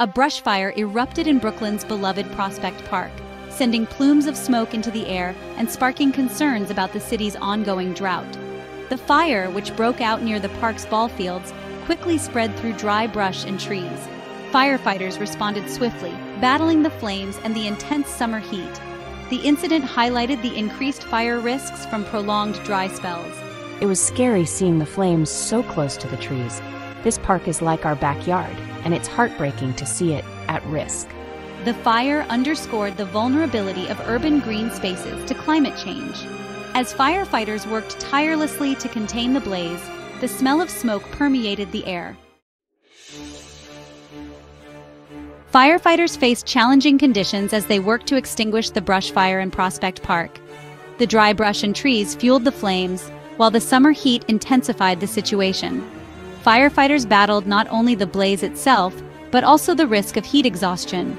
a brush fire erupted in Brooklyn's beloved Prospect Park, sending plumes of smoke into the air and sparking concerns about the city's ongoing drought. The fire, which broke out near the park's ball fields, quickly spread through dry brush and trees. Firefighters responded swiftly, battling the flames and the intense summer heat. The incident highlighted the increased fire risks from prolonged dry spells. It was scary seeing the flames so close to the trees. This park is like our backyard, and it's heartbreaking to see it at risk. The fire underscored the vulnerability of urban green spaces to climate change. As firefighters worked tirelessly to contain the blaze, the smell of smoke permeated the air. Firefighters faced challenging conditions as they worked to extinguish the brush fire in Prospect Park. The dry brush and trees fueled the flames, while the summer heat intensified the situation. Firefighters battled not only the blaze itself, but also the risk of heat exhaustion.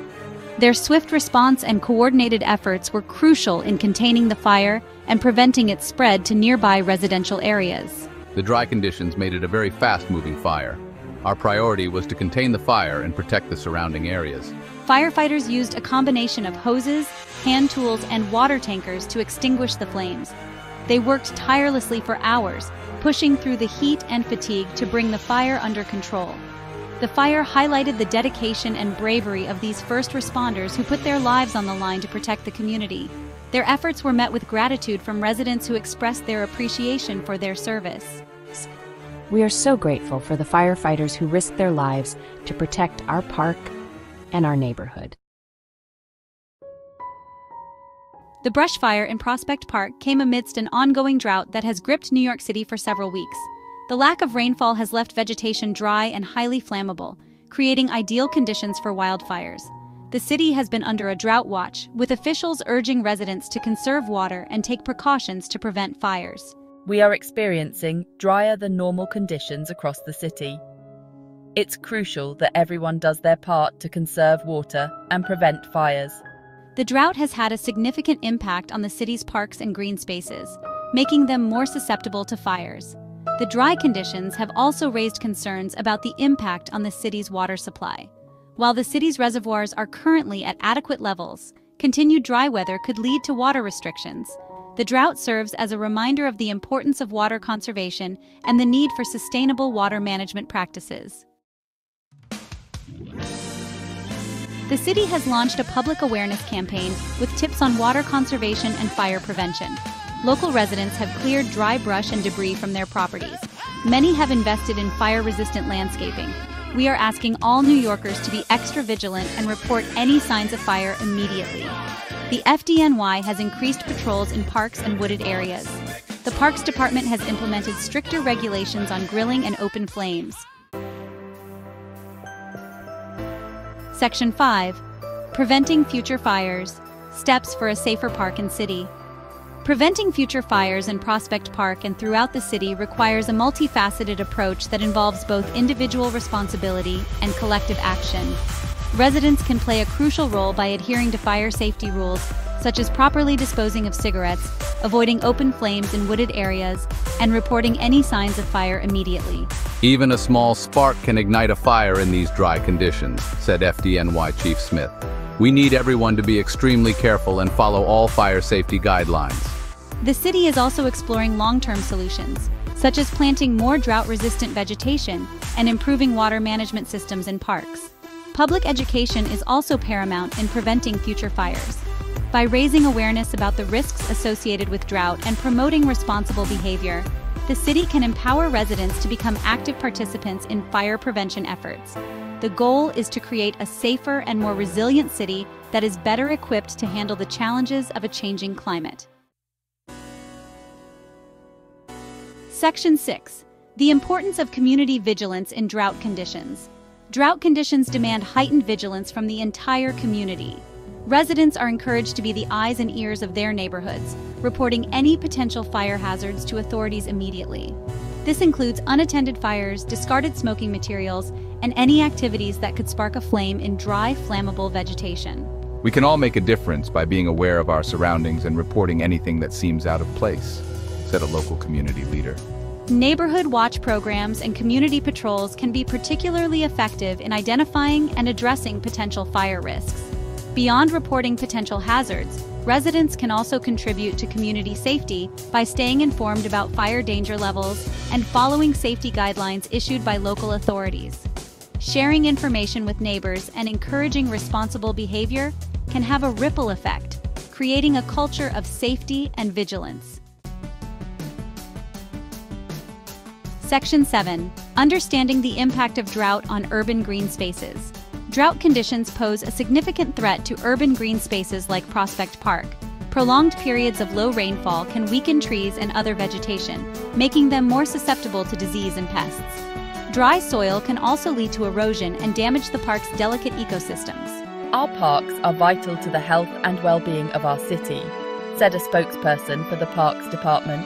Their swift response and coordinated efforts were crucial in containing the fire and preventing its spread to nearby residential areas. The dry conditions made it a very fast-moving fire. Our priority was to contain the fire and protect the surrounding areas. Firefighters used a combination of hoses, hand tools, and water tankers to extinguish the flames. They worked tirelessly for hours, pushing through the heat and fatigue to bring the fire under control. The fire highlighted the dedication and bravery of these first responders who put their lives on the line to protect the community. Their efforts were met with gratitude from residents who expressed their appreciation for their service. We are so grateful for the firefighters who risked their lives to protect our park and our neighborhood. The brush fire in Prospect Park came amidst an ongoing drought that has gripped New York City for several weeks. The lack of rainfall has left vegetation dry and highly flammable, creating ideal conditions for wildfires. The city has been under a drought watch, with officials urging residents to conserve water and take precautions to prevent fires. We are experiencing drier than normal conditions across the city. It's crucial that everyone does their part to conserve water and prevent fires. The drought has had a significant impact on the city's parks and green spaces, making them more susceptible to fires. The dry conditions have also raised concerns about the impact on the city's water supply. While the city's reservoirs are currently at adequate levels, continued dry weather could lead to water restrictions. The drought serves as a reminder of the importance of water conservation and the need for sustainable water management practices. The city has launched a public awareness campaign with tips on water conservation and fire prevention. Local residents have cleared dry brush and debris from their properties. Many have invested in fire-resistant landscaping, we are asking all New Yorkers to be extra vigilant and report any signs of fire immediately. The FDNY has increased patrols in parks and wooded areas. The Parks Department has implemented stricter regulations on grilling and open flames. Section 5 Preventing Future Fires Steps for a Safer Park and City. Preventing future fires in Prospect Park and throughout the city requires a multifaceted approach that involves both individual responsibility and collective action. Residents can play a crucial role by adhering to fire safety rules, such as properly disposing of cigarettes, avoiding open flames in wooded areas, and reporting any signs of fire immediately. Even a small spark can ignite a fire in these dry conditions, said FDNY Chief Smith. We need everyone to be extremely careful and follow all fire safety guidelines. The city is also exploring long-term solutions, such as planting more drought-resistant vegetation and improving water management systems in parks. Public education is also paramount in preventing future fires. By raising awareness about the risks associated with drought and promoting responsible behavior, the city can empower residents to become active participants in fire prevention efforts. The goal is to create a safer and more resilient city that is better equipped to handle the challenges of a changing climate. Section 6. The importance of community vigilance in drought conditions. Drought conditions demand heightened vigilance from the entire community. Residents are encouraged to be the eyes and ears of their neighborhoods, reporting any potential fire hazards to authorities immediately. This includes unattended fires, discarded smoking materials, and any activities that could spark a flame in dry, flammable vegetation. We can all make a difference by being aware of our surroundings and reporting anything that seems out of place said a local community leader. Neighborhood watch programs and community patrols can be particularly effective in identifying and addressing potential fire risks. Beyond reporting potential hazards, residents can also contribute to community safety by staying informed about fire danger levels and following safety guidelines issued by local authorities. Sharing information with neighbors and encouraging responsible behavior can have a ripple effect, creating a culture of safety and vigilance. Section 7. Understanding the impact of drought on urban green spaces. Drought conditions pose a significant threat to urban green spaces like Prospect Park. Prolonged periods of low rainfall can weaken trees and other vegetation, making them more susceptible to disease and pests. Dry soil can also lead to erosion and damage the park's delicate ecosystems. Our parks are vital to the health and well-being of our city, said a spokesperson for the Parks Department.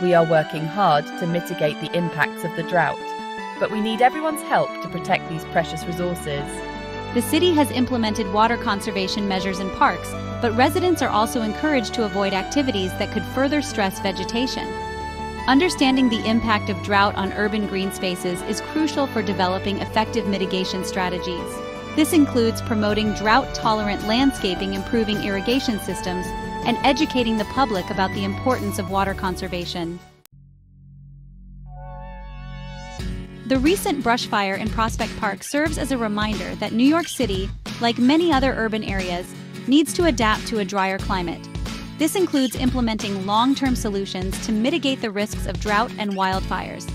We are working hard to mitigate the impacts of the drought, but we need everyone's help to protect these precious resources. The city has implemented water conservation measures in parks, but residents are also encouraged to avoid activities that could further stress vegetation. Understanding the impact of drought on urban green spaces is crucial for developing effective mitigation strategies. This includes promoting drought-tolerant landscaping, improving irrigation systems, and educating the public about the importance of water conservation. The recent brush fire in Prospect Park serves as a reminder that New York City, like many other urban areas, needs to adapt to a drier climate. This includes implementing long-term solutions to mitigate the risks of drought and wildfires.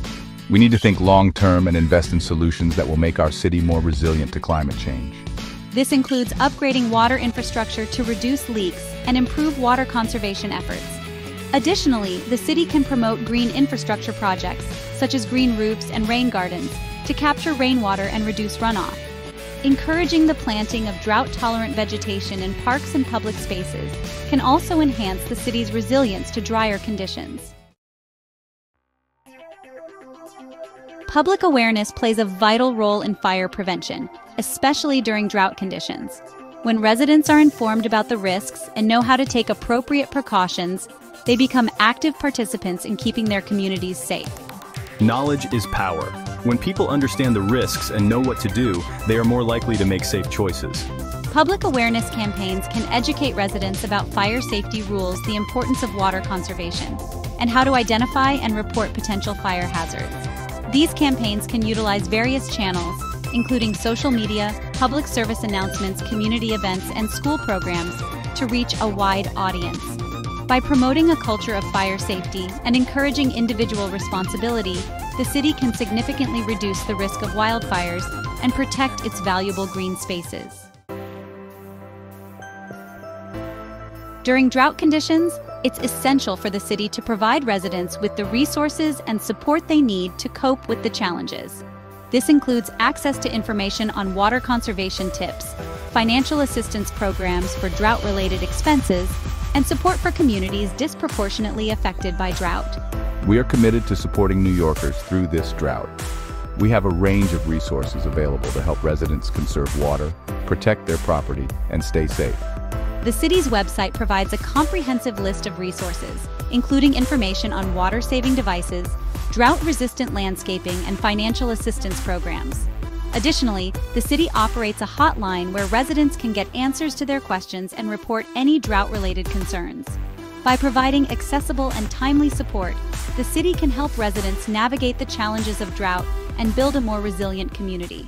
We need to think long-term and invest in solutions that will make our city more resilient to climate change. This includes upgrading water infrastructure to reduce leaks and improve water conservation efforts. Additionally, the city can promote green infrastructure projects, such as green roofs and rain gardens, to capture rainwater and reduce runoff. Encouraging the planting of drought-tolerant vegetation in parks and public spaces can also enhance the city's resilience to drier conditions. Public awareness plays a vital role in fire prevention, especially during drought conditions. When residents are informed about the risks and know how to take appropriate precautions, they become active participants in keeping their communities safe. Knowledge is power. When people understand the risks and know what to do, they are more likely to make safe choices. Public awareness campaigns can educate residents about fire safety rules, the importance of water conservation, and how to identify and report potential fire hazards. These campaigns can utilize various channels, including social media, public service announcements, community events, and school programs to reach a wide audience. By promoting a culture of fire safety and encouraging individual responsibility, the city can significantly reduce the risk of wildfires and protect its valuable green spaces. During drought conditions, it's essential for the city to provide residents with the resources and support they need to cope with the challenges. This includes access to information on water conservation tips, financial assistance programs for drought-related expenses, and support for communities disproportionately affected by drought. We are committed to supporting New Yorkers through this drought. We have a range of resources available to help residents conserve water, protect their property, and stay safe. The city's website provides a comprehensive list of resources, including information on water-saving devices, drought-resistant landscaping, and financial assistance programs. Additionally, the city operates a hotline where residents can get answers to their questions and report any drought-related concerns. By providing accessible and timely support, the city can help residents navigate the challenges of drought and build a more resilient community.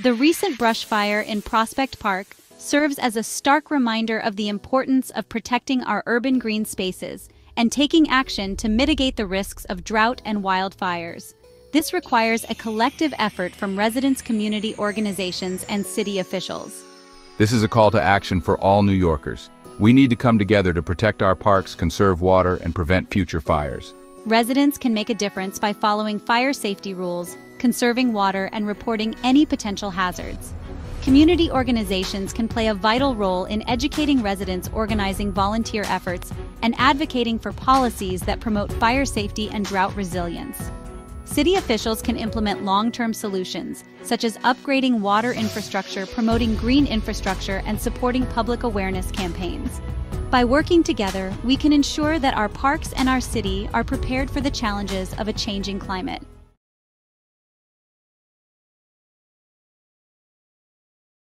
The recent brush fire in Prospect Park serves as a stark reminder of the importance of protecting our urban green spaces and taking action to mitigate the risks of drought and wildfires. This requires a collective effort from residents, community organizations, and city officials. This is a call to action for all New Yorkers. We need to come together to protect our parks, conserve water, and prevent future fires. Residents can make a difference by following fire safety rules, conserving water, and reporting any potential hazards. Community organizations can play a vital role in educating residents, organizing volunteer efforts, and advocating for policies that promote fire safety and drought resilience. City officials can implement long-term solutions, such as upgrading water infrastructure, promoting green infrastructure, and supporting public awareness campaigns. By working together, we can ensure that our parks and our city are prepared for the challenges of a changing climate.